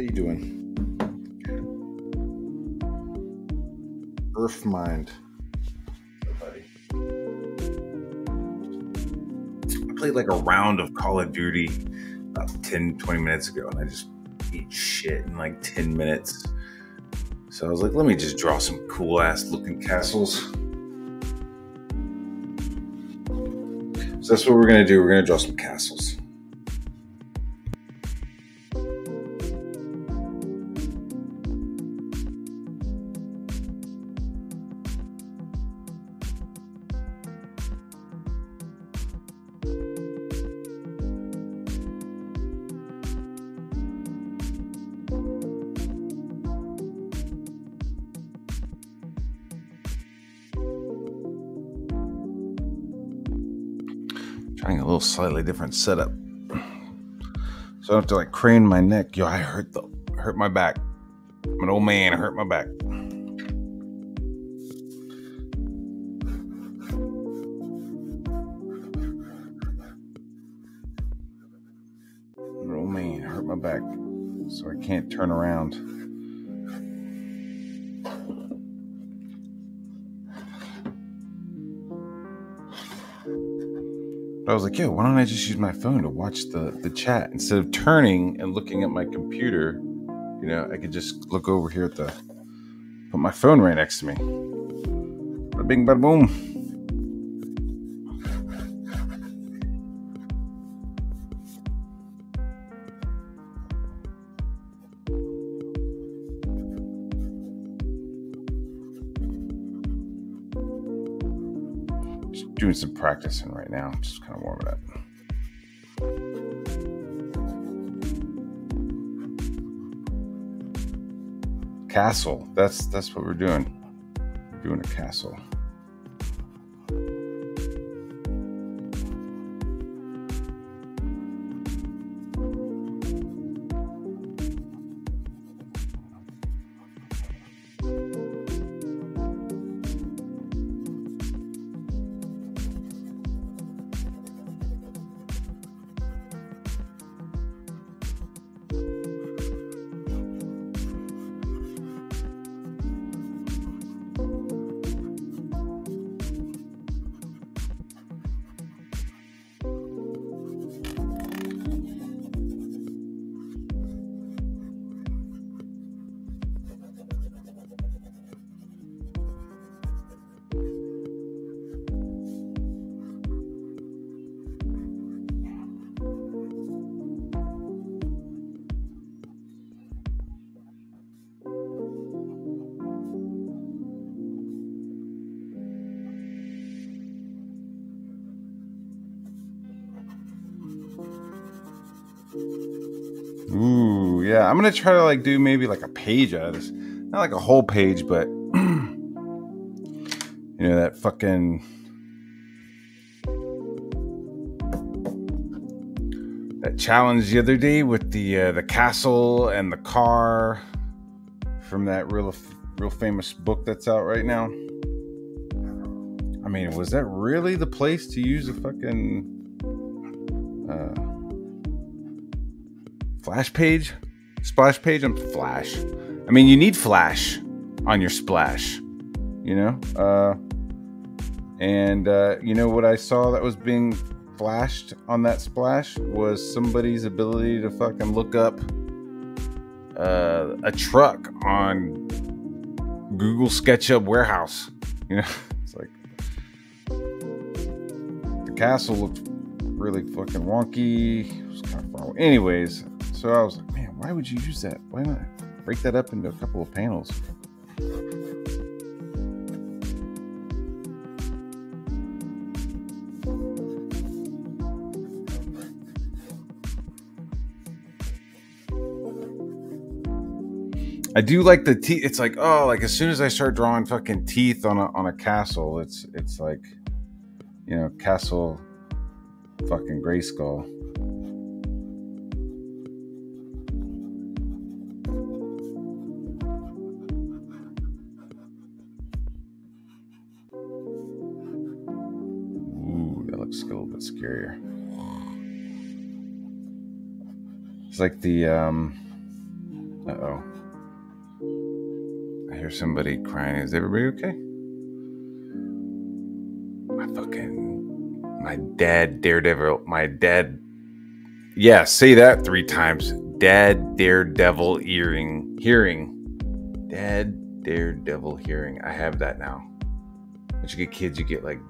How you doing? Earth Mind. I played like a round of Call of Duty about 10, 20 minutes ago, and I just beat shit in like 10 minutes. So I was like, let me just draw some cool ass looking castles. So that's what we're gonna do. We're gonna draw some castles. Slightly different setup. So I have to like crane my neck. Yo, I hurt the hurt my back. I'm an old man, I hurt my back. I'm an old man, I hurt my back. So I can't turn around. But I was like, yo, why don't I just use my phone to watch the, the chat instead of turning and looking at my computer? You know, I could just look over here at the put my phone right next to me. Bada bing, bada boom. Doing some practicing right now, just kind of warming up. Castle. That's that's what we're doing. Doing a castle. Gonna try to like do maybe like a page out of this. Not like a whole page, but you know that fucking that challenge the other day with the uh, the castle and the car from that real real famous book that's out right now. I mean, was that really the place to use a fucking uh, flash page? Splash page on Flash. I mean, you need Flash on your splash, you know? Uh, and uh, you know what I saw that was being flashed on that splash was somebody's ability to fucking look up uh, a truck on Google SketchUp warehouse. You know, it's like the castle looked really fucking wonky. It was kind of far away. Anyways, so I was like, why would you use that? Why not break that up into a couple of panels? I do like the teeth. It's like oh, like as soon as I start drawing fucking teeth on a on a castle, it's it's like you know castle fucking Grayskull. Ooh, like the um Uh oh. I hear somebody crying. Is everybody okay? My fucking. My dad, Daredevil. My dad. Yeah, say that three times. Dad, Daredevil earring. Hearing. Dad, Daredevil hearing. I have that now. Once you get kids, you get like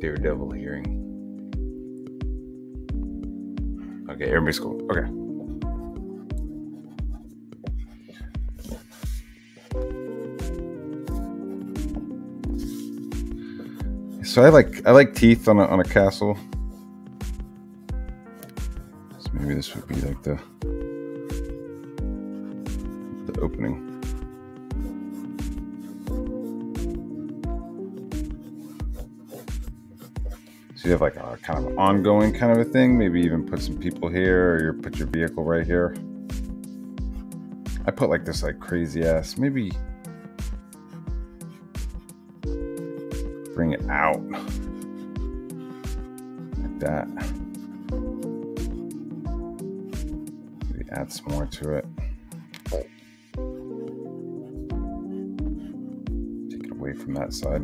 Daredevil hearing. Okay, everybody's cool. Okay. So I like I like teeth on a on a castle. So maybe this would be like the the opening. You have like a kind of ongoing kind of a thing. Maybe even put some people here, or you put your vehicle right here. I put like this like crazy ass. Maybe bring it out like that. Maybe add some more to it. Take it away from that side.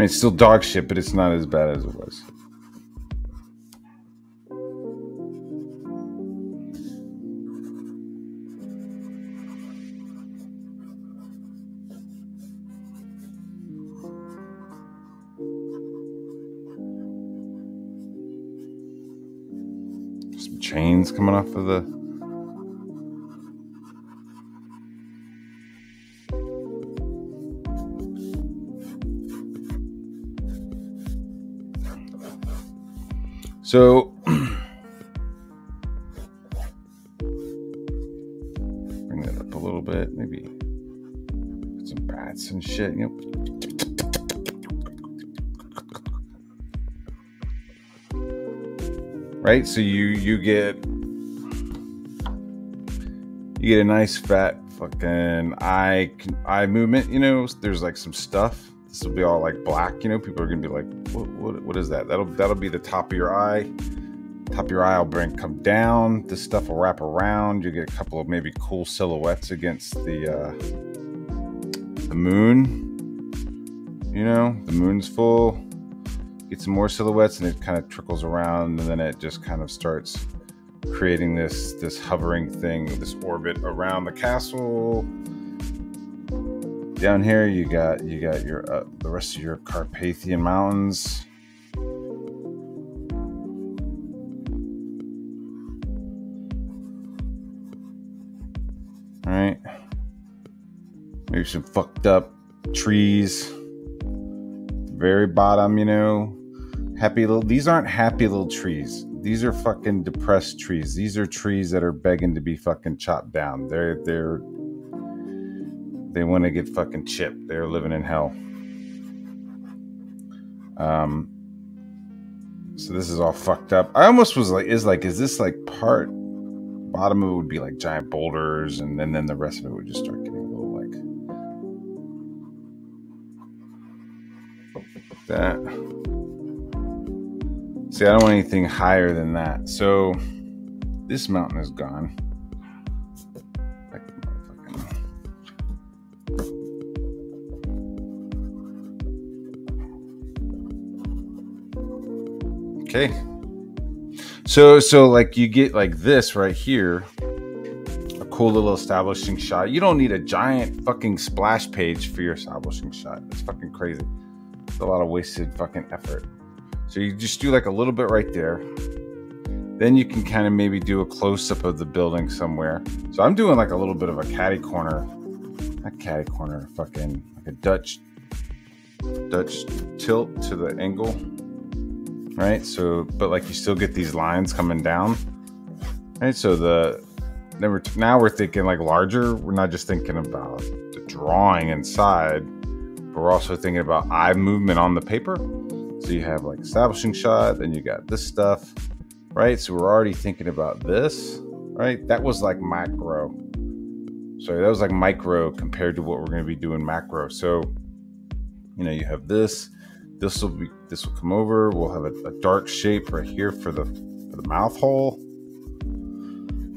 Mean, it's still dog shit, but it's not as bad as it was. Some chains coming off of the. So bring that up a little bit, maybe put some bats and shit. You know, right? So you you get you get a nice fat fucking eye eye movement. You know, there's like some stuff. This will be all like black. You know, people are gonna be like, what, what, what is that? That'll that'll be the top of your eye. Top of your eye will bring come down. This stuff will wrap around. You get a couple of maybe cool silhouettes against the uh, the moon. You know, the moon's full get some more silhouettes and it kind of trickles around and then it just kind of starts creating this this hovering thing this orbit around the castle down here you got you got your uh, the rest of your carpathian mountains. All right. Maybe some fucked up trees. Very bottom you know. Happy little these aren't happy little trees. These are fucking depressed trees. These are trees that are begging to be fucking chopped down. They're they're they want to get fucking chipped they're living in hell um so this is all fucked up i almost was like is like is this like part bottom of it would be like giant boulders and then then the rest of it would just start getting a little like that See, I don't want anything higher than that. So this mountain is gone. Okay. So so like you get like this right here, a cool little establishing shot. You don't need a giant fucking splash page for your establishing shot. It's fucking crazy. It's a lot of wasted fucking effort. So you just do like a little bit right there. Then you can kind of maybe do a close up of the building somewhere. So I'm doing like a little bit of a caddy corner, not caddy corner, fucking like a Dutch Dutch tilt to the angle. Right? So, but like you still get these lines coming down. Right? So the then we're, now we're thinking like larger. We're not just thinking about the drawing inside, but we're also thinking about eye movement on the paper. So you have like establishing shot, then you got this stuff, right? So we're already thinking about this, right? That was like macro. sorry, that was like micro compared to what we're going to be doing macro. So, you know, you have this. This will be this will come over. We'll have a, a dark shape right here for the for the mouth hole.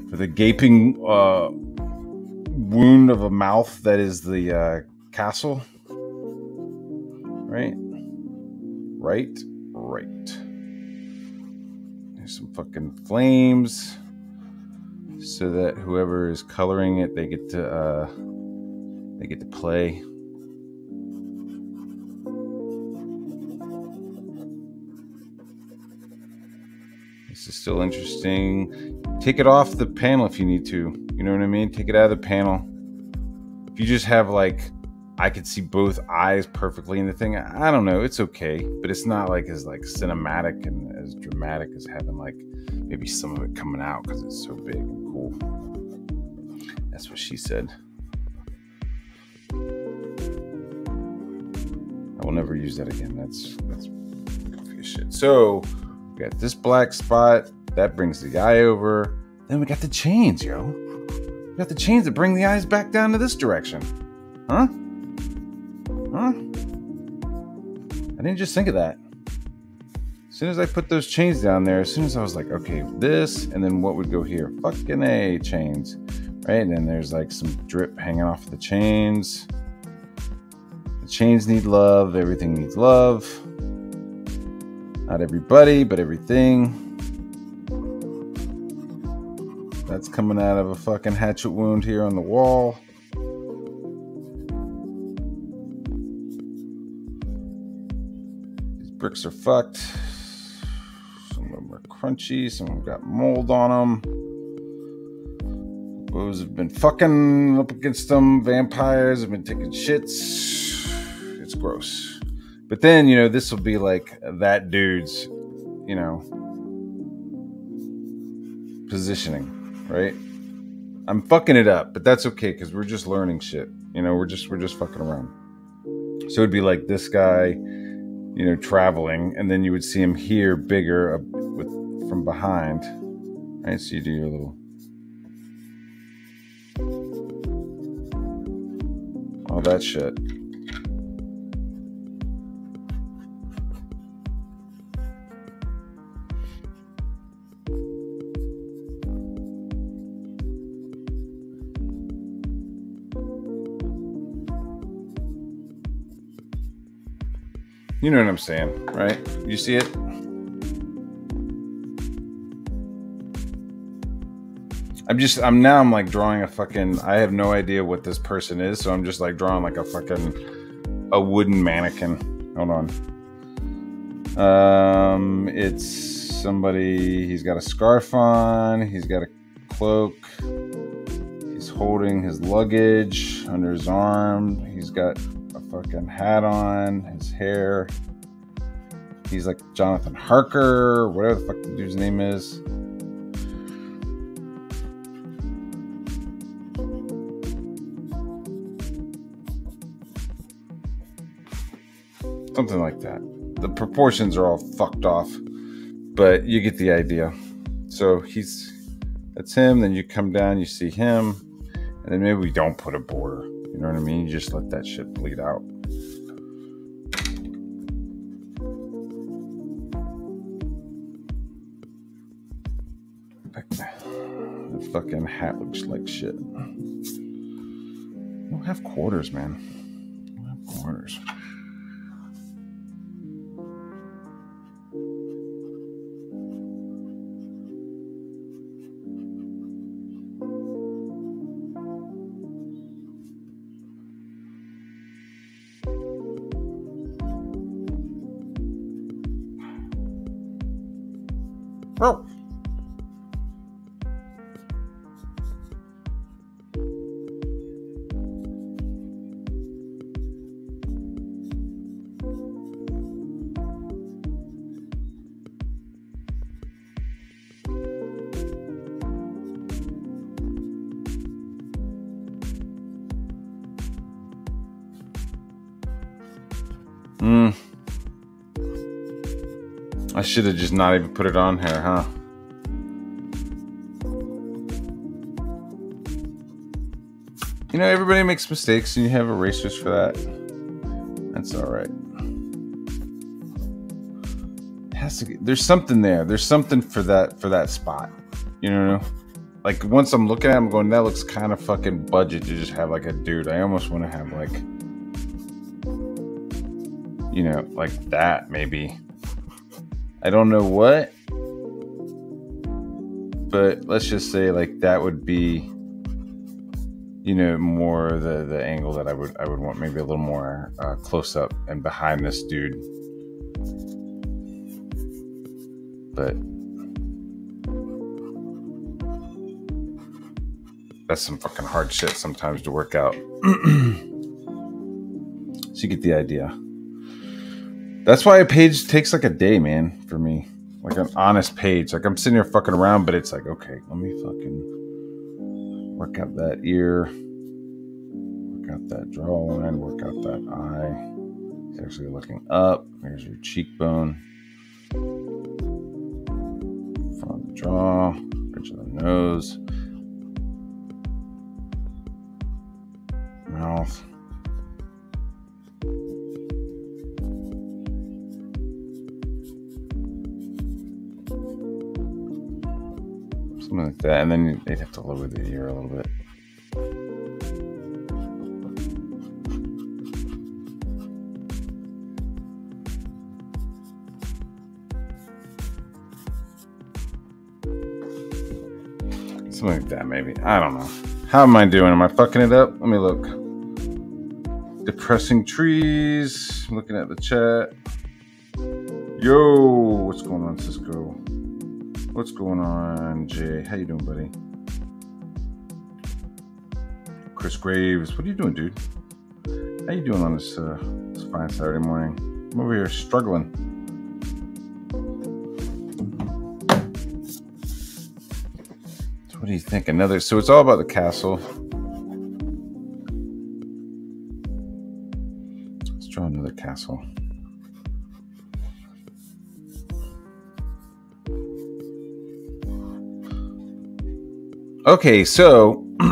For the gaping uh, wound of a mouth that is the uh, castle. Right? Right? Right. There's some fucking flames so that whoever is coloring it they get to uh they get to play still interesting take it off the panel if you need to you know what i mean take it out of the panel if you just have like i could see both eyes perfectly in the thing i don't know it's okay but it's not like as like cinematic and as dramatic as having like maybe some of it coming out because it's so big and cool. That's what she said. I will never use that again. That's that's shit. So we got this black spot that brings the eye over. Then we got the chains, yo. We got the chains that bring the eyes back down to this direction. Huh? Huh? I didn't just think of that. As soon as I put those chains down there, as soon as I was like, okay, this, and then what would go here? Fucking A chains, right? And then there's like some drip hanging off the chains. The chains need love, everything needs love. Not everybody, but everything. That's coming out of a fucking hatchet wound here on the wall. These bricks are fucked Some of them are crunchy. Some have got mold on them. Those have been fucking up against them. Vampires have been taking shits. It's gross. But then, you know, this will be like that dude's, you know, positioning, right? I'm fucking it up, but that's okay because we're just learning shit. You know, we're just we're just fucking around. So it'd be like this guy, you know, traveling, and then you would see him here bigger, with from behind. Right, so you do your little all that shit. You know what I'm saying, right? You see it? I'm just I'm now I'm like drawing a fucking I have no idea what this person is, so I'm just like drawing like a fucking a wooden mannequin. Hold on. Um it's somebody he's got a scarf on, he's got a cloak, he's holding his luggage under his arm, he's got fucking hat on, his hair. He's like Jonathan Harker, whatever the fuck the dude's name is. something like that. The proportions are all fucked off, but you get the idea. So he's that's him. Then you come down, you see him, and then maybe we don't put a border. You know what I mean? You just let that shit bleed out. The fucking hat looks like shit. We don't have quarters, man. Don't have quarters. Oh. Should have just not even put it on here, huh? you know, everybody makes mistakes, and you have erasers for that. That's all right. It has to. There's something there. There's something for that for that spot. You know, like once I'm looking at, it, I'm going, that looks kind of fucking budget to just have like a dude. I almost want to have like, you know, like that maybe. I don't know what, but let's just say like that would be you know more the the angle that I would I would want maybe a little more uh, close up and behind this dude. But that's some fucking hard shit sometimes to work out. so you get the idea. That's why a page takes like a day, man, for me. Like an honest page. Like I'm sitting here fucking around, but it's like, okay, let me fucking work out that ear, work out that jawline, work out that eye. He's actually looking up. There's your cheekbone. Front of the jaw, bridge of the nose, mouth. Something like that. And then they'd have to lower the ear a little bit. Something like that, maybe. I don't know. How am I doing? Am I fucking it up? Let me look. Depressing trees. I'm looking at the chat. Yo, what's going on, Cisco? What's going on, Jay? How you doing, buddy? Chris Graves, what are you doing, dude? How you doing on this uh, this fine Saturday morning? I'm over here struggling. So what do you think? Another. So it's all about the castle. Let's draw another castle. Okay, so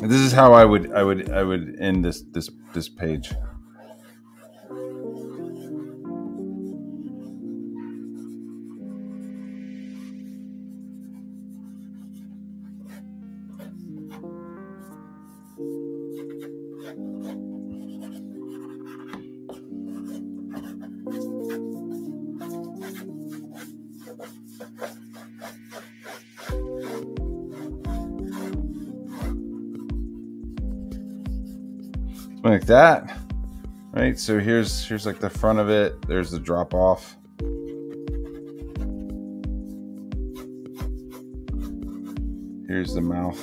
this is how I would I would I would end this this this page. Like that right so here's here's like the front of it there's the drop off here's the mouth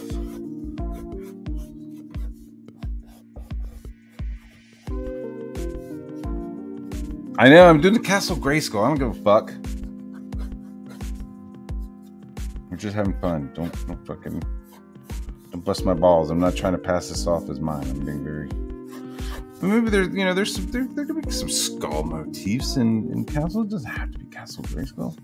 I know I'm doing the Castle Grayskull. I don't give a fuck. We're just having fun. Don't don't fucking don't bust my balls. I'm not trying to pass this off as mine. I'm being very maybe there's you know there's some there, there could be some skull motifs in in Castle. It doesn't have to be Castle Grayskull.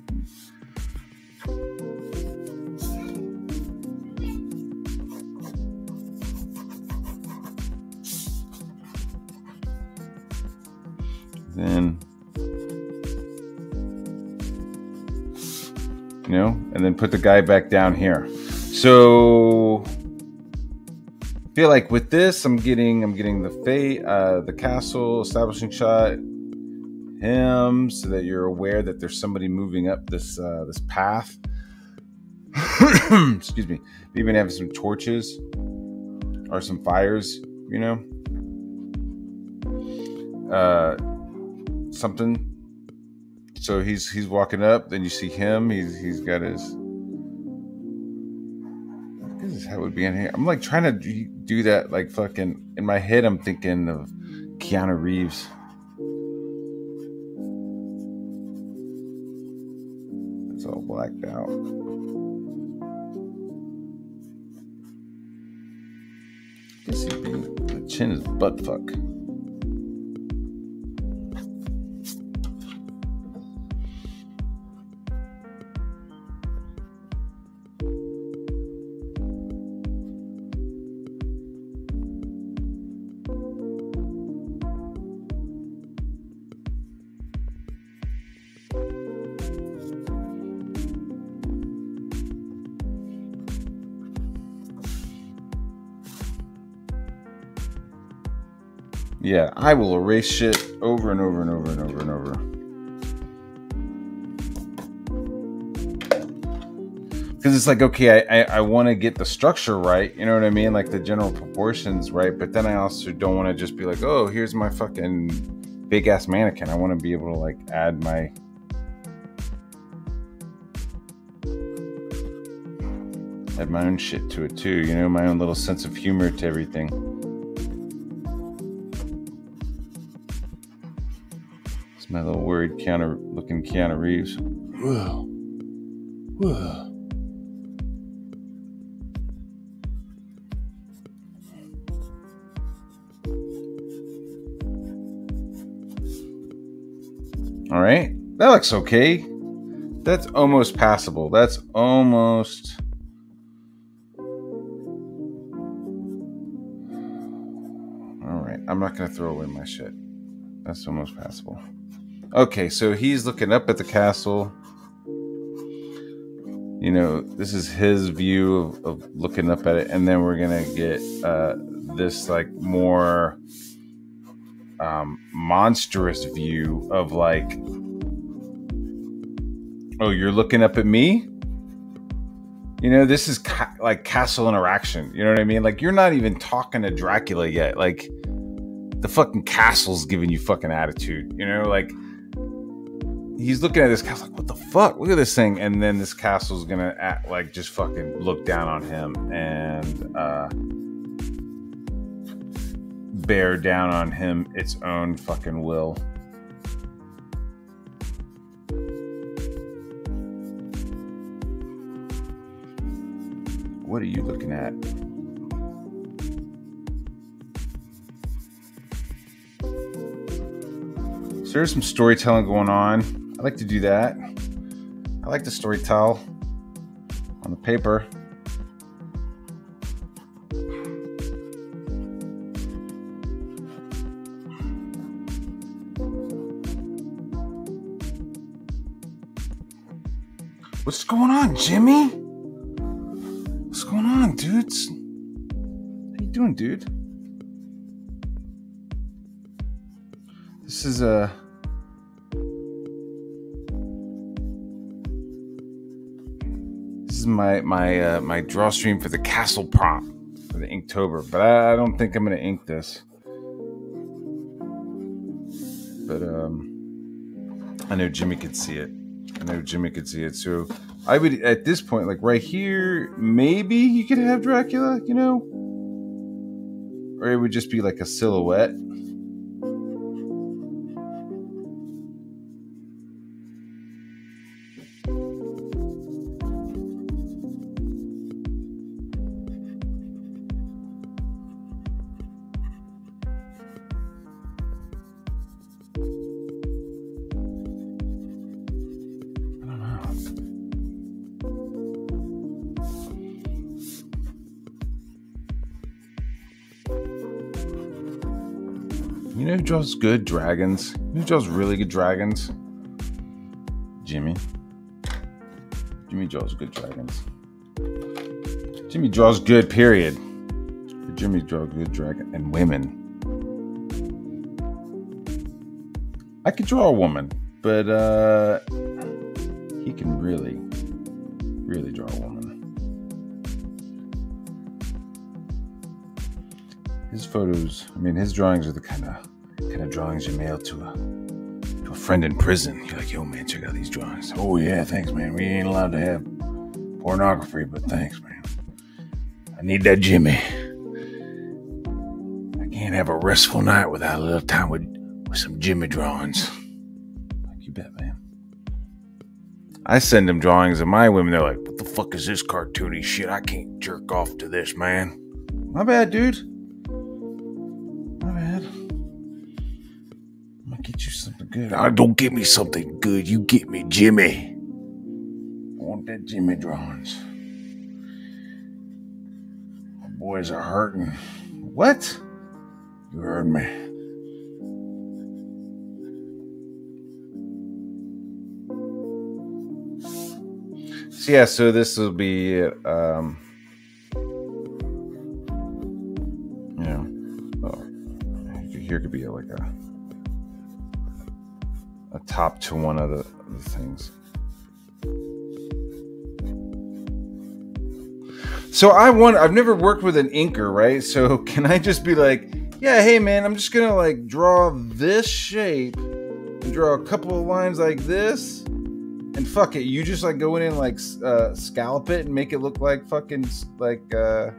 Then you know, and then put the guy back down here. So feel like with this, I'm getting I'm getting the fate, uh, the castle establishing shot, him, so that you're aware that there's somebody moving up this uh, this path. Excuse me. Even have some torches or some fires, you know. Uh, something. So he's he's walking up. Then you see him. He's he's got his that would be in here. I'm like trying to do that, like fucking in my head. I'm thinking of Keanu Reeves. It's all blacked out. I guess be, the chin is butt fuck. Yeah, I will erase shit over and over and over and over and over. Because it's like, okay, I, I, I want to get the structure right. You know what I mean? Like the general proportions right. But then I also don't want to just be like, oh, here's my fucking big ass mannequin. I want to be able to like add my add my own shit to it too, you know, my own little sense of humor to everything. My little worried Keanu looking Keanu Reeves. Whoa. Whoa. All right. That looks okay. That's almost passable. That's almost All right, I'm not going to throw away my shit. That's almost passable. Okay, so he's looking up at the castle. You know, this is his view of, of looking up at it, and then we're gonna get uh, this like more um, monstrous view of like, oh, you're looking up at me. You know, this is ca- like castle interaction. You know what I mean? Like, you're not even talking to Dracula yet. Like, the fucking castle's giving you fucking attitude. You know, like he's looking at this castle like, what the fuck? Look at this thing. And then this castle's gonna act like just fucking look down on him and uh bear down on him its own fucking will. What are you looking at? So there's some storytelling going on. I like to do that. I like to story tell on the paper. What's going on, Jimmy? What's going on, dudes? How you doing, dude? This is a my my uh, my draw stream for the castle prompt for the Inktober, but I, I don't think I'm gonna ink this. But um, I know Jimmy could see it. I know Jimmy could see it. So I would at this point, like right here, maybe you could have Dracula, you know, or it would just be like a silhouette. Draws good dragons? Who draws really good dragons? Jimmy. Jimmy draws good dragons. Jimmy draws good, period. Jimmy draws good dragon and women. I could draw a woman, but uh he can really, really draw a woman. His photos, I mean, his drawings are the kind of kind of drawings you mail to a to a friend in prison. You're like, yo, man, check out these drawings. Oh yeah, thanks, man. We ain't allowed to have pornography, but thanks, man. I need that Jimmy. I can't have a restful night without a little time with with some Jimmy drawings. Like you bet, man. I send them drawings of my women. They're like, "What the fuck is this cartoony shit? I can't jerk off to this, man." My bad, dude. Good. I don't get me something good. You get me Jimmy. I want that Jimmy drawings. My boys are hurting. What? You heard me. So yeah, so this will be um know oh, here could be like a top to one of the, the things. So I want I've never worked with an inker, right? So can I just be like, yeah, hey man, I'm just gonna like draw this shape and draw a couple of lines like this and fuck it, you just like go in and like uh, scallop it and make it look like fucking like uh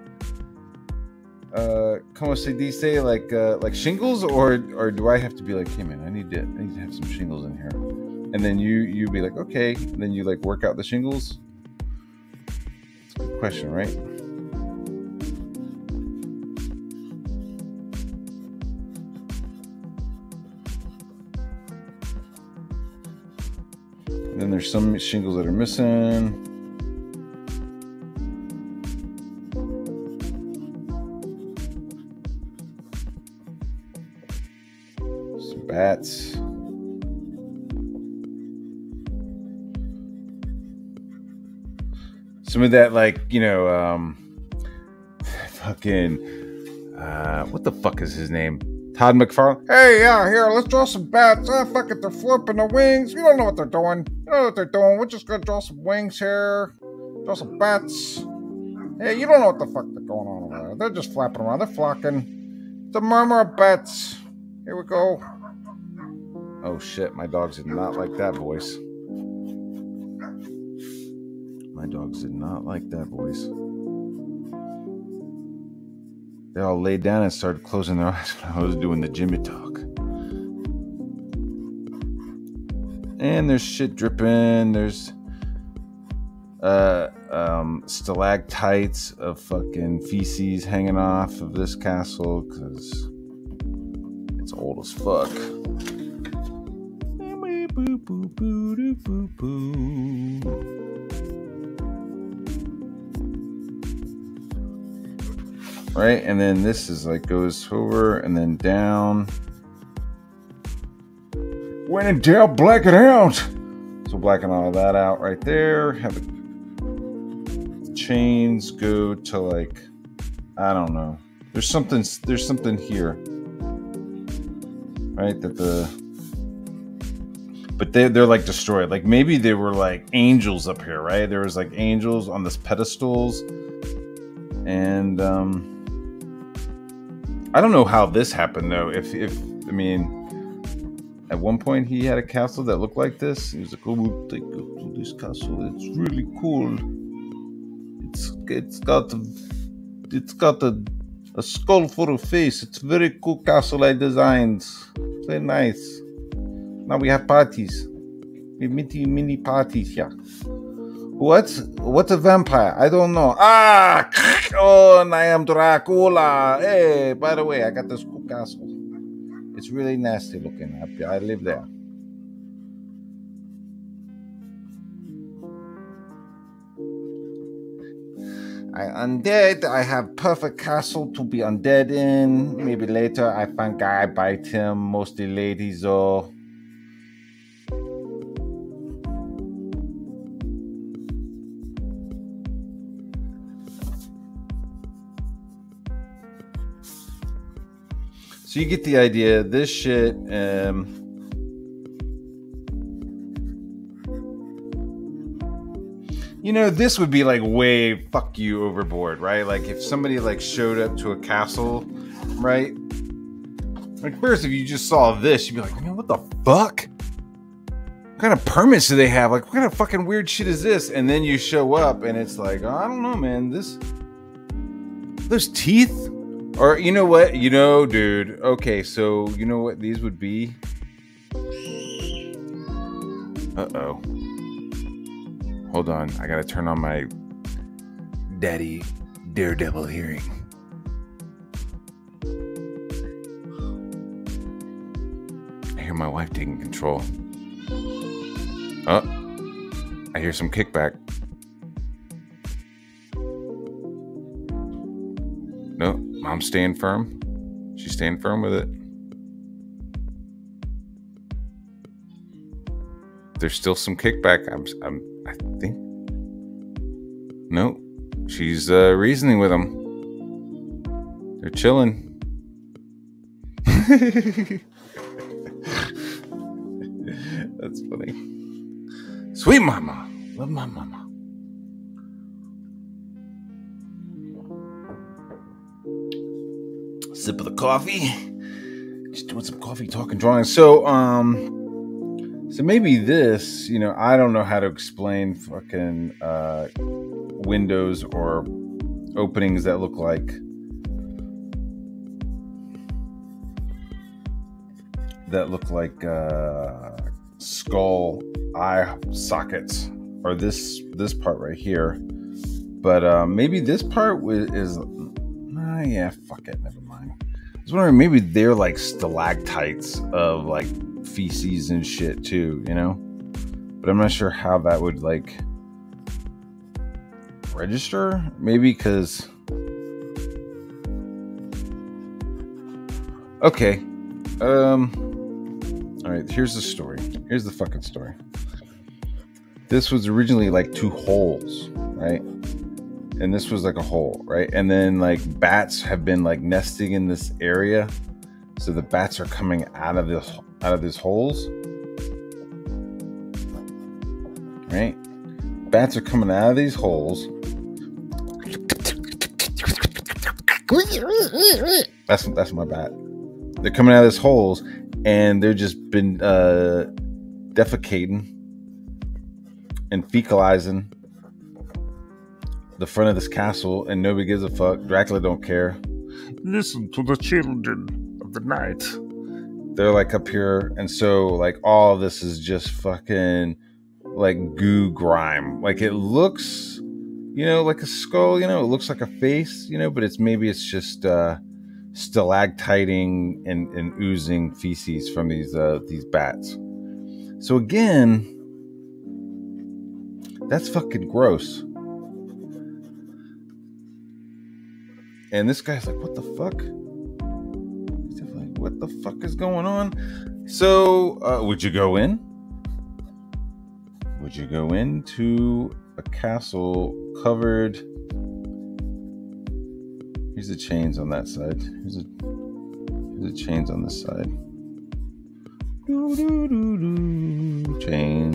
uh como se dice like uh like shingles or or do I have to be like hey man I need to I need to have some shingles in here. And then you you'd be like okay and then you like work out the shingles? It's a good question right? And then there's some shingles that are missing bats. Some of that, like, you know, um, fucking, uh, what the fuck is his name? Todd McFarlane. Hey, yeah, here, let's draw some bats. Ah, fuck it, they're flipping the wings. We don't know what they're doing. You know what they're doing. We're just gonna draw some wings here, draw some bats. Hey, you don't know what the fuck they're going on over there. They're just flapping around. They're flocking. The murmur of bats. Here we go. Oh shit, my dogs did not like that voice. My dogs did not like that voice. They all laid down and started closing their eyes when I was doing the Jimmy talk. And there's shit dripping. There's uh um stalactites of fucking feces hanging off of this castle because it's old as fuck boo boo boo doo boo boo. Right, and then this is like goes over and then down. When in doubt, black it out. So blacken all that out right there. Have the chains go to like I don't know. There's something there's something here. Right? That the but they they're like destroyed. Like maybe they were like angels up here, right? There was like angels on this pedestals, and um, I don't know how this happened though. If if I mean, at one point he had a castle that looked like this. He was like, "Oh, we'll take to this castle. It's really cool. It's it's got it's got a a skull for a face. It's very cool castle I designed. Very nice." Now we have parties. We have mini parties here. What's what's a vampire? I don't know. Ah, oh, and I am Dracula. Hey, by the way, I got this cool castle. It's really nasty looking. I, I live there. I undead. I have perfect castle to be undead in. Maybe later I find guy bite him. Mostly ladies though. So you get the idea. This shit. Um, you know, this would be like way fuck you overboard, right? Like if somebody like showed up to a castle, right? Like first, if you just saw this, you'd be like, man, what the fuck? What kind of permits do they have? Like, what kind of fucking weird shit is this? And then you show up, and it's like, oh, I don't know, man. This, those teeth or you know what? You know, dude. Okay, so you know what these would be? Uh-oh. Hold on. I gotta turn on my daddy daredevil hearing. I hear my wife taking control. Oh, I hear some kickback. No, Mom's staying firm. She's staying firm with it. There's still some kickback. I'm, I'm I think. No, she's uh, reasoning with him. They're chilling. That's funny. Sweet mama. Love my mama. Sip of the coffee. Just doing some coffee talking drawing. So, um, so maybe this, you know, I don't know how to explain fucking uh, windows or openings that look like that look like uh, skull eye sockets or this this part right here but uh, maybe this part is uh, yeah fuck it never mind was wondering maybe they're like stalactites of like feces and shit too you know but i'm not sure how that would like register maybe because okay um all right, here's the story. Here's the fucking story. This was originally like two holes, right? And this was like a hole, right? And then like bats have been like nesting in this area. So the bats are coming out of this out of these holes. Right? Bats are coming out of these holes. That's that's my bat. They're coming out of these holes and they're just been uh, defecating and fecalizing the front of this castle, and nobody gives a fuck. Dracula don't care. Listen to the children of the night. They're like up here, and so like all this is just fucking like goo grime. Like it looks, you know, like a skull. You know, it looks like a face. You know, but it's maybe it's just. uh stalactiting and, and oozing feces from these uh, these bats. So again, that's fucking gross. And this guy's like, "What the fuck?" He's like, "What the fuck is going on?" So, uh, would you go in? Would you go into a castle covered? Here's the chains on that side. Here's the, here's the chains on this side. Chain,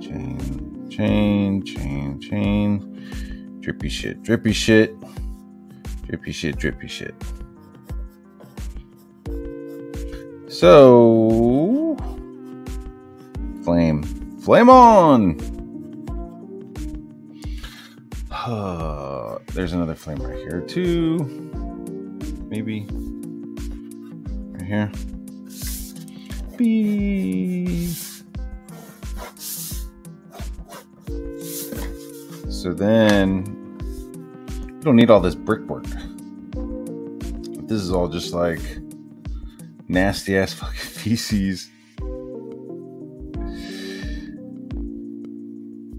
chain, chain, chain, chain. Drippy shit, drippy shit. Drippy shit, drippy shit. So, flame, flame on. Uh, there's another flame right here too. Maybe right here. Beep. So then you don't need all this brickwork. This is all just like nasty ass fucking feces.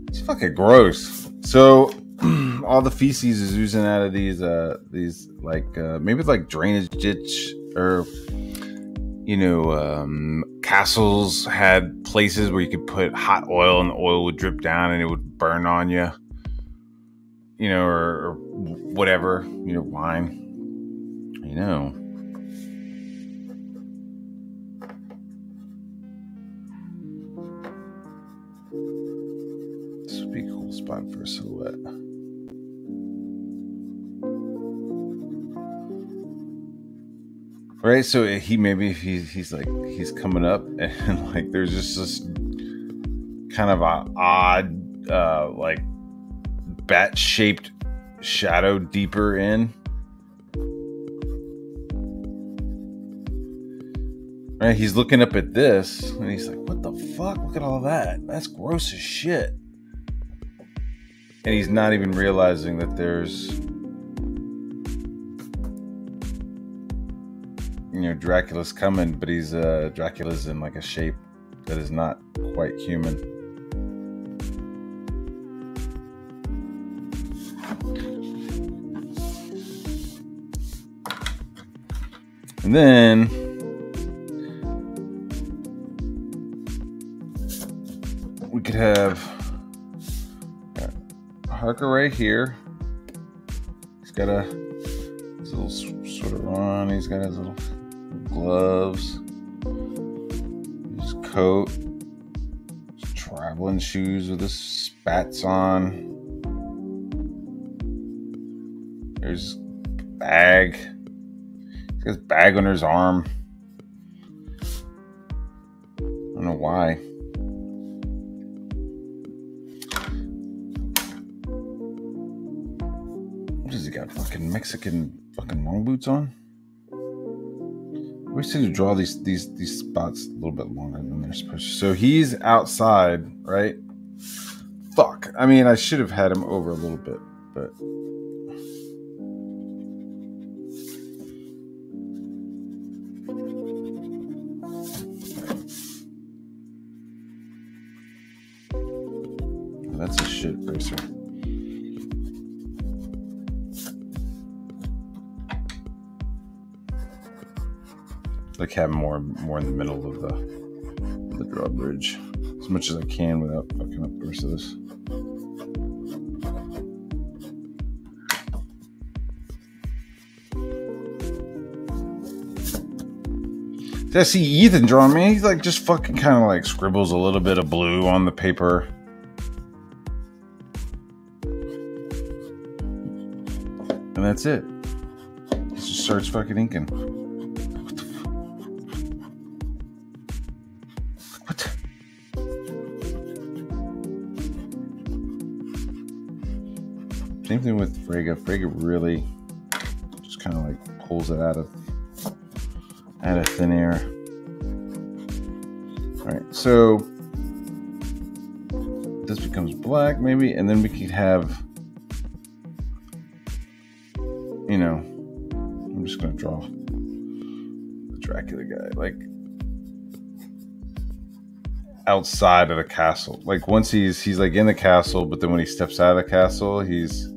It's fucking gross. So all the feces is oozing out of these uh these like uh maybe like drainage ditch or you know um castles had places where you could put hot oil and the oil would drip down and it would burn on you you know or, or whatever you know wine you know. This would be a cool spot for a silhouette. Right so he maybe he's he's like he's coming up and like there's just this kind of a odd uh like bat shaped shadow deeper in right he's looking up at this and he's like what the fuck? Look at all that. That's gross as shit. And he's not even realizing that there's you know Dracula's coming, but he's uh Dracula's in like a shape that is not quite human. And then could have Harker right here. He's got a his little of run. He's got his little gloves, his coat, his traveling shoes with his spats on. There's bag. He's got his bag under his arm. I don't know why. Fucking Mexican fucking long boots on? We seem to draw these these these spots a little bit longer than they're supposed to. So he's outside, right? Fuck. I mean, I should have had him over a little bit, but Have more more in the middle of the the drawbridge as much as I can without fucking up the rest of this. I see Ethan drawing me? He like just fucking kind of like scribbles a little bit of blue on the paper. And that's it. He just starts fucking inking. Same thing with Frege. Frege really just kind of like pulls it out of out of thin air. All right, so this becomes black maybe, and then we could have, you know, I'm just gonna draw the Dracula guy like outside of the castle. Like once he's he's like in the castle, but then when he steps out of the castle, He's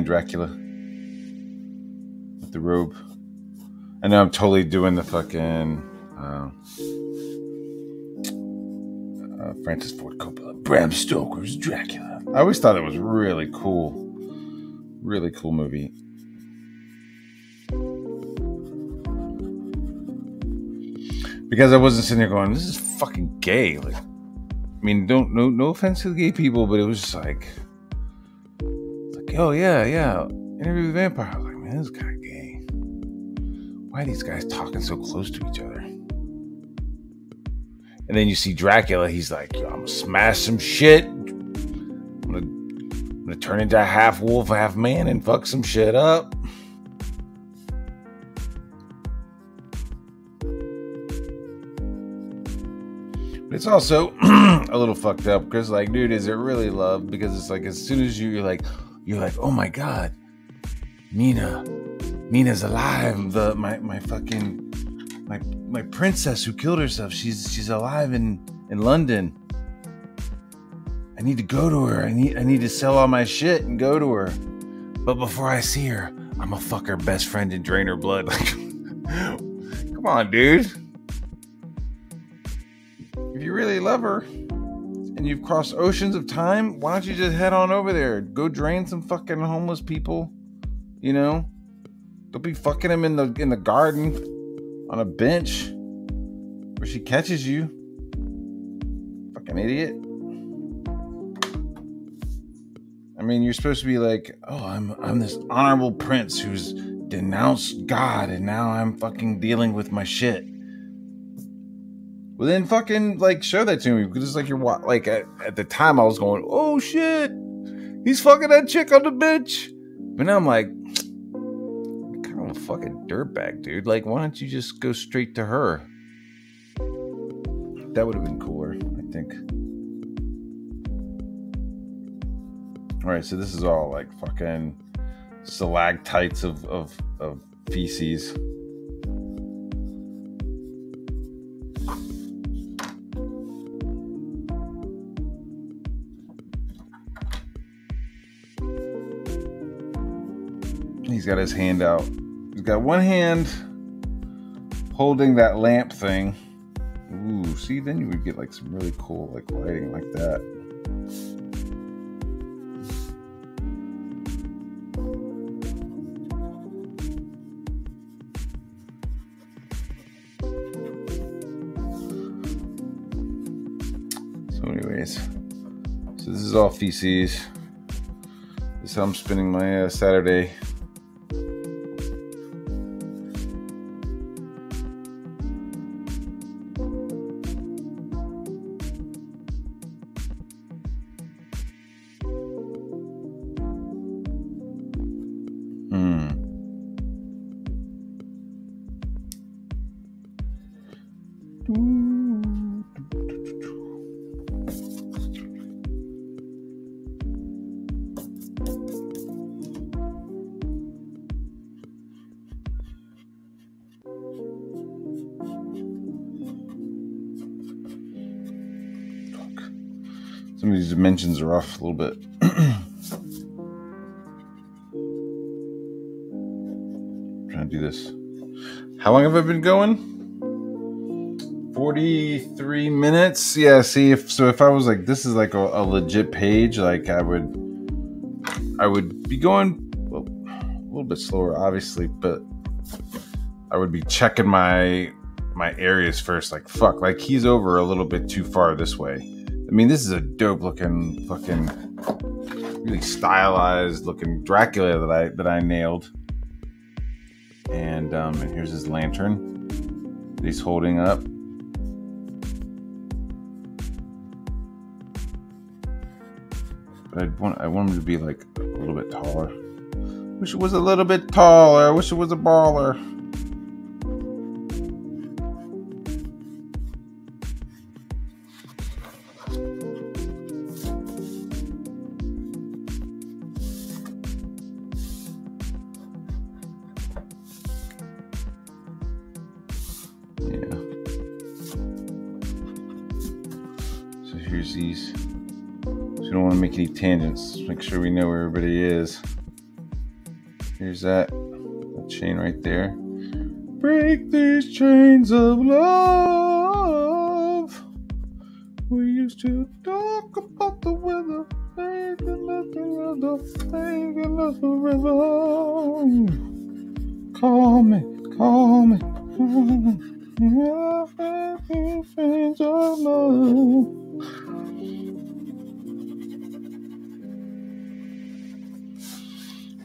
man Dracula with the robe. I know I'm totally doing the fucking uh, uh, Francis Ford Coppola, Bram Stoker's Dracula. I always thought it was really cool, really cool movie. Because I wasn't sitting there going, "This is fucking gay." Like, I mean, don't no no offense to the gay people, but it was just like, like, oh yeah, yeah, interview the vampire. I was like, man, this is kind of gay. Why are these guys talking so close to each other? And then you see Dracula. He's like, I'm gonna smash some shit. I'm gonna, I'm gonna turn into a half wolf, half man, and fuck some shit up. But it's also a little fucked up because, like, dude, is it really love? Because it's like as soon as you, you're like, you're like, oh my god, Mina, Mina's alive. The my my fucking my my princess who killed herself. She's she's alive in in London. I need to go to her. I need I need to sell all my shit and go to her. But before I see her, I'm gonna fuck her best friend and drain her blood. Like, come on, dude. If you really love her and you've crossed oceans of time, why don't you just head on over there? Go drain some fucking homeless people. You know? Don't be fucking them in the in the garden on a bench where she catches you. Fucking idiot. I mean, you're supposed to be like, oh, I'm I'm this honorable prince who's denounced God, and now I'm fucking dealing with my shit. Well, then fucking like show that to me because it's like you're like at, at the time I was going, oh shit, he's fucking that chick on the bench, but now I'm like, kind of a fucking dirtbag, dude. Like, why don't you just go straight to her? That would have been cooler, I think. All right, so this is all like fucking stalactites of of, of feces. He's got his hand out. He's got one hand holding that lamp thing, Ooh, see, then you would get like some really cool like lighting like that. So, anyways, so this is all feces. This is how I'm spending my uh, Saturday. Dimensions are off a little bit. trying to do this. How long have I been going? 43 minutes. Yeah, see if so if I was like this is like a, a legit page, like I would I would be going well, a little bit slower obviously, but I would be checking my my areas first like fuck, like he's over a little bit too far this way. I mean, this is a dope looking fucking really stylized looking Dracula that I that I nailed and um, and here's his lantern that he's holding up. But I want I want him to be like a little bit taller. Wish it was a little bit taller. Wish it was a baller. Yeah. So here's these. So we don't want to make any tangents. Make sure we know where everybody is. Here's that, that chain right there. Break these chains of love. We used to talk about the weather. Thinking the. Thinking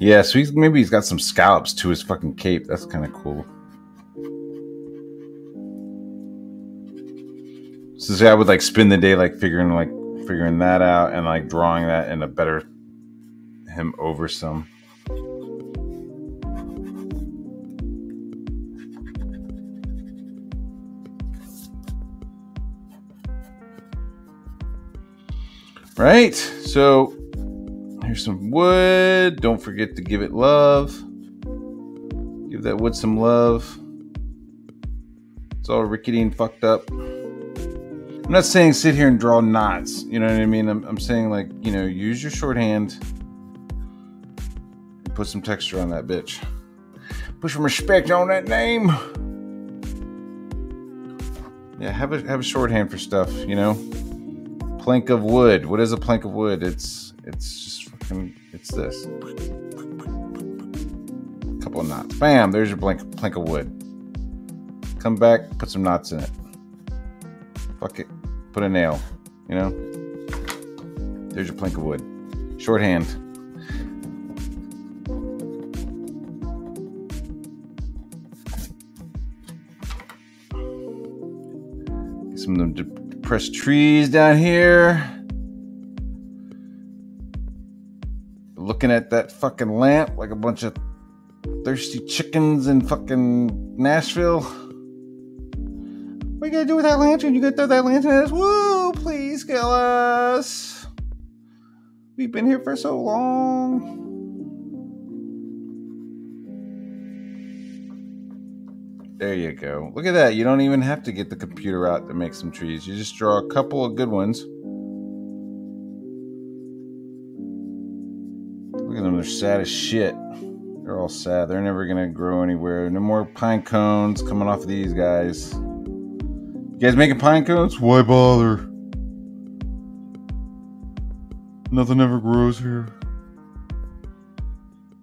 Yeah, so he's maybe he's got some scallops to his fucking cape. That's kind of cool. So see, I would like spend the day like figuring like figuring that out and like drawing that in a better him over some. Right? So here's some wood. Don't forget to give it love. Give that wood some love. It's all rickety and fucked up. I'm not saying sit here and draw knots. You know what I mean? I'm, I'm saying like, you know, use your shorthand. And put some texture on that bitch. Put some respect on that name. Yeah, have a have a shorthand for stuff, you know? Plank of wood. What is a plank of wood? It's it's just fucking it's this. A Couple of knots. Bam, there's your plank plank of wood. Come back, put some knots in it. Fuck it. Put a nail. You know? There's your plank of wood. Shorthand. Some of them depressed trees down here. Looking at that fucking lamp like a bunch of thirsty chickens in fucking Nashville. What are you gonna do with that lantern? You gonna throw that lantern at us? Woo! Please kill us. We've been here for so long. There you go. Look at that. You don't even have to get the computer out to make some trees. You just draw a couple of good ones. Sad as shit. They're all sad. They're never gonna grow anywhere. No more pine cones coming off of these guys. You guys making pine cones? Why bother? Nothing ever grows here.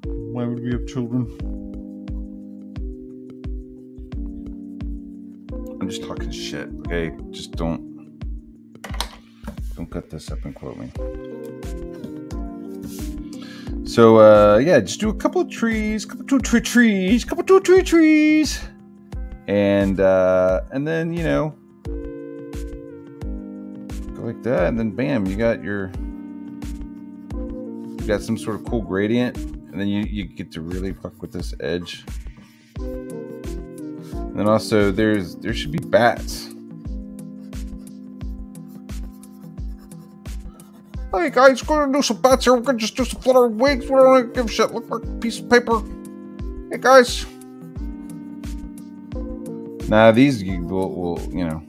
Why would we have children? I'm just talking shit, okay? Just don't don't cut this up and quote me. So uh yeah, just do a couple of trees, couple two tree trees, couple two tree trees. And uh and then, you know, go like that, and then bam, you got your you got some sort of cool gradient, and then you, you get to really fuck with this edge. And then also there's there should be bats. Hey guys, we're gonna do some bats here. We're gonna just do some fluttering wings. We don't give a shit. Look like a piece of paper. Hey guys. Nah, these will, will you know.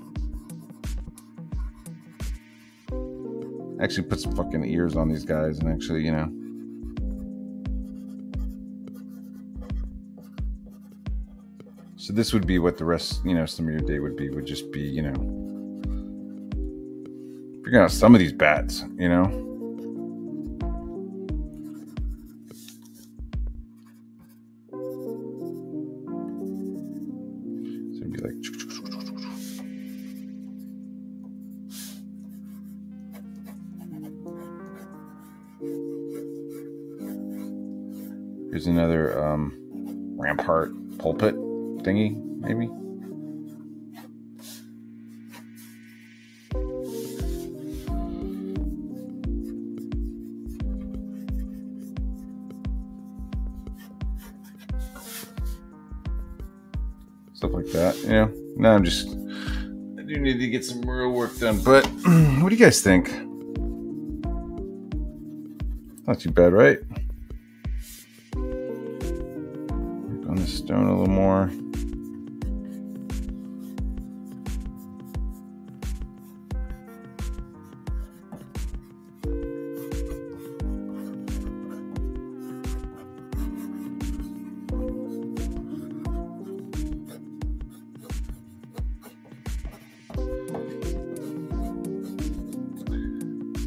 Actually, put some fucking ears on these guys and actually, you know. So this would be what the rest, you know, some of your day would be. Would just be, you know, out some of these bats, you know. Done, but what do you guys think? Not too bad, right?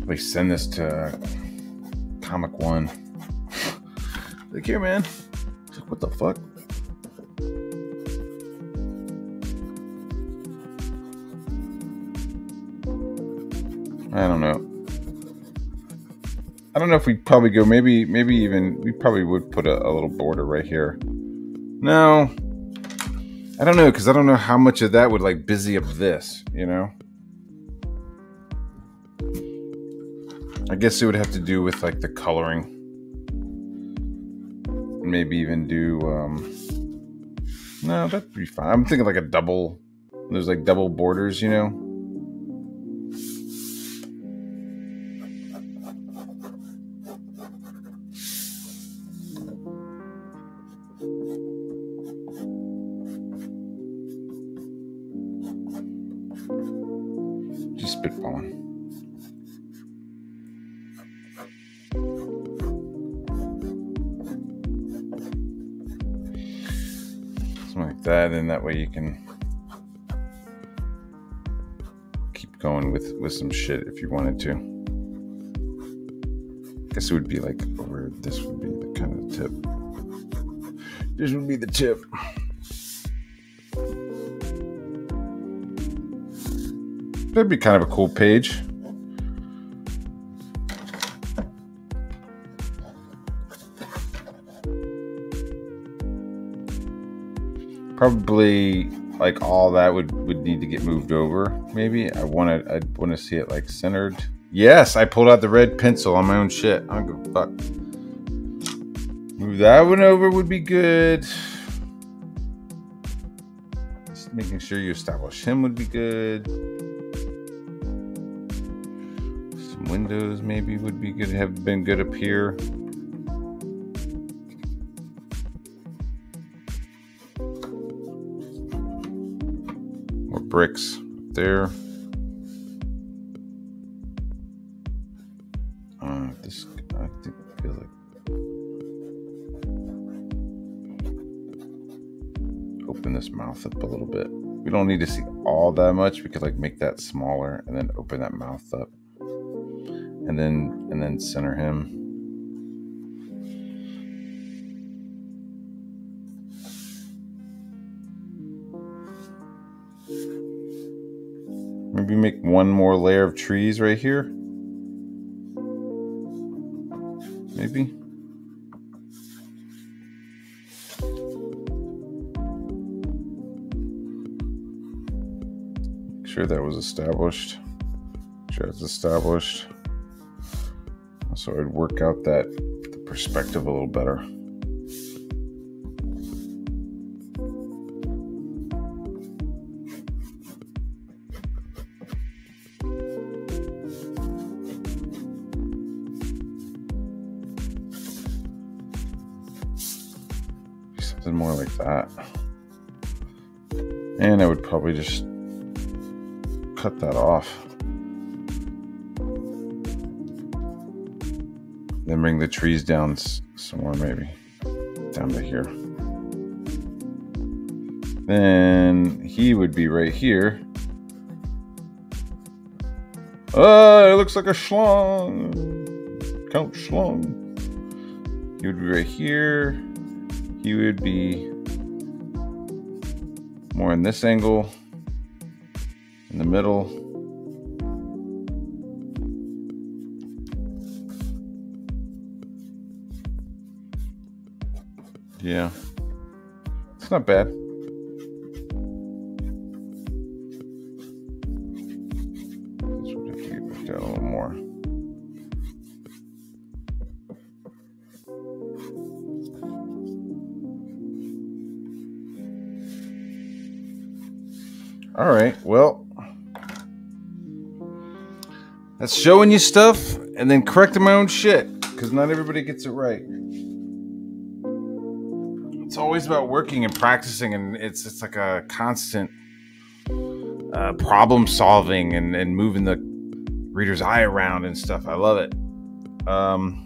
We send this to Comic One. Like here, man. What the fuck? I don't know. I don't know if we probably go. Maybe, maybe even we probably would put a, a little border right here. No, I don't know because I don't know how much of that would like busy up this. You know. I guess it would have to do with like the coloring. Maybe even do um No, that'd be fine. I'm thinking like a double there's like double borders, you know? And that way you can keep going with with some shit if you wanted to. I guess it would be like where this would be the kind of tip. This would be the tip. That'd be kind of a cool page probably like all that would would need to get moved over maybe. I want to i want to see it like centered. Yes i pulled out the red pencil on my own shit. I don't give a fuck. Move that one over would be good. Just making sure you establish him would be good. Some windows maybe would be good have been good up here bricks there. Uh, this I think like open this mouth up a little bit. We don't need to see all that much. We could like make that smaller and then open that mouth up. And then and then center him. Maybe make one more layer of trees right here. Maybe. Make sure that was established. Make sure it's established. So I'd work out that perspective a little better. Probably just cut that off. Then bring the trees down somewhere, maybe down to here. Then he would be right here. Oh, it looks like a schlong. Count schlong. He would be right here. He would be more in this angle, in the middle. Yeah, it's not bad. That's showing you stuff and then correcting my own shit because not everybody gets it right. It's always about working and practicing, and it's it's like a constant uh, problem solving and and moving the reader's eye around and stuff. I love it. Um.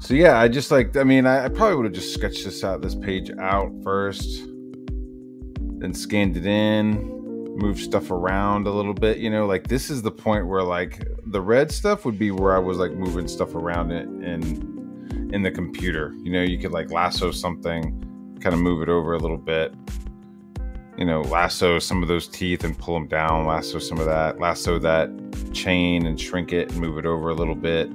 So yeah, I just like. I mean, I, I probably would have just sketched this out, this page out first then scanned it in, moved stuff around a little bit. You know, like this is the point where like the red stuff would be where I was like moving stuff around it in in the computer. You know, you could like lasso something, kind of move it over a little bit. You know, lasso some of those teeth and pull them down. Lasso some of that. Lasso that chain and shrink it and move it over a little bit.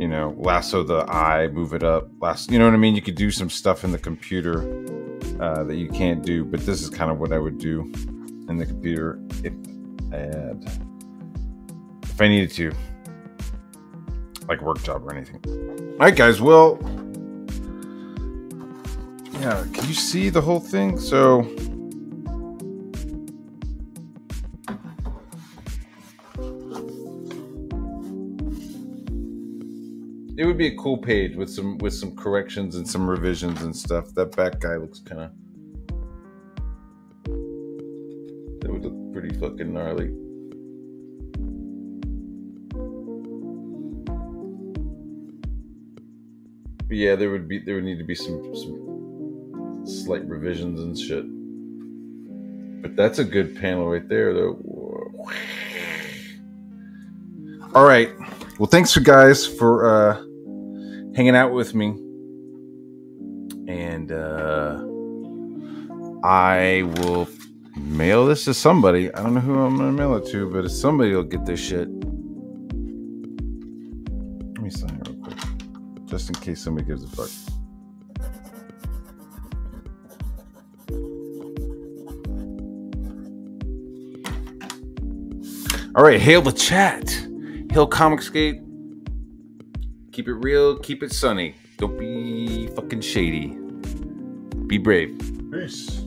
You know, lasso the eye, move it up. Last, you know what I mean? You could do some stuff in the computer uh, that you can't do, but this is kind of what I would do in the computer if I had, if I needed to, like work job or anything. All right, guys. Well, yeah. Can you see the whole thing? So. Be a cool page with some with some corrections and some revisions and stuff. That back guy looks kind of that would look pretty fucking gnarly. But yeah, there would be there would need to be some some slight revisions and shit. But that's a good panel right there, though. All right. Well, thanks guys for uh, hanging out with me, and uh, I will mail this to somebody. I don't know who I'm gonna mail it to, but somebody will get this shit. Let me sign it real quick, just in case somebody gives a fuck. All right, hail the chat. Hail Comicsgate. Keep it real, keep it sunny. Don't be fucking shady. Be brave. Peace.